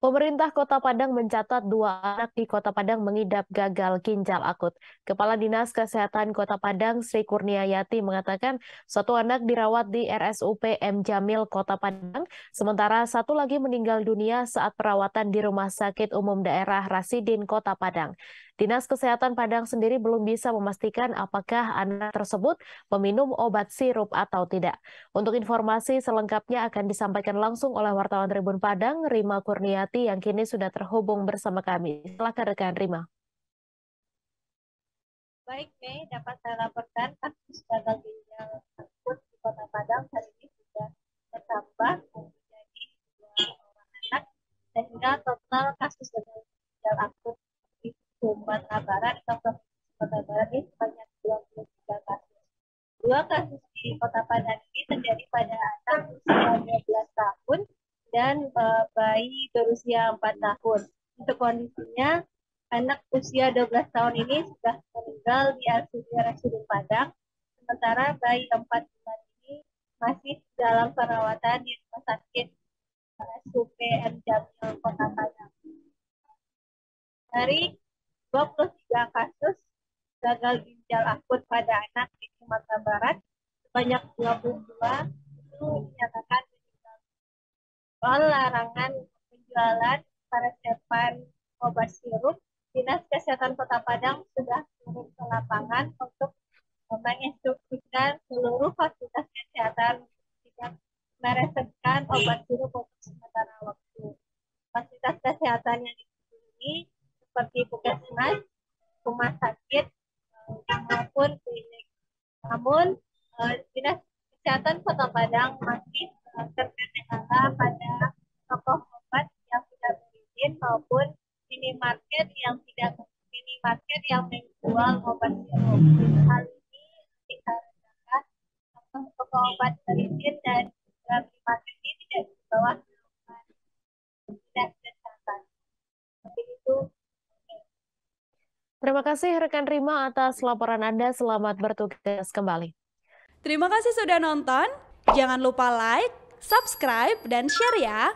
Pemerintah Kota Padang mencatat dua anak di Kota Padang mengidap gagal ginjal akut. Kepala Dinas Kesehatan Kota Padang Sri Kurniayati mengatakan satu anak dirawat di RSUP M Jamil Kota Padang, sementara satu lagi meninggal dunia saat perawatan di Rumah Sakit Umum Daerah Rasidin Kota Padang. Dinas Kesehatan Padang sendiri belum bisa memastikan apakah anak tersebut meminum obat sirup atau tidak. Untuk informasi selengkapnya akan disampaikan langsung oleh wartawan Tribun Padang, Rima Kurniati yang kini sudah terhubung bersama kami. Silakan rekan Rima. Baik, Mei, dapat saya laporkan kasus gagal ginjal akut di Kota Padang hari ini sudah bertambah menjadi dua orang anak sehingga total kasus gagal ginjal akut Sumatera Barat atau Sumatera Barat ini sebanyak 23 kasus. Dua kasus di Kota Padang ini terjadi pada anak usia 12 tahun dan uh, bayi berusia 4 tahun. Untuk kondisinya, anak usia 12 tahun ini sudah meninggal di RSUD Padang, sementara bayi 4 bulan ini masih dalam perawatan di rumah sakit RSUP M. Jamil Kota Padang. Dari 23 kasus gagal ginjal akut pada anak di Sumatera Barat, sebanyak 22 itu dinyatakan meninggal. Soal larangan penjualan paresepan obat sirup, Dinas Kesehatan Kota Padang sudah turun ke lapangan untuk menginstruksikan seluruh fasilitas kesehatan tidak meresepkan obat sirup untuk sementara waktu. Fasilitas kesehatan yang ini seperti puskesmas, rumah sakit, eh, maupun klinik. Namun, uh, Dinas Kesehatan Kota Padang masih uh, terkendala pada maupun minimarket yang tidak minimarket yang menjual obat sirup. Hal ini dikarenakan toko obat berizin dan minimarket ini tidak di bawah Terima kasih rekan Rima atas laporan Anda. Selamat bertugas kembali. Terima kasih sudah nonton. Jangan lupa like, subscribe, dan share ya.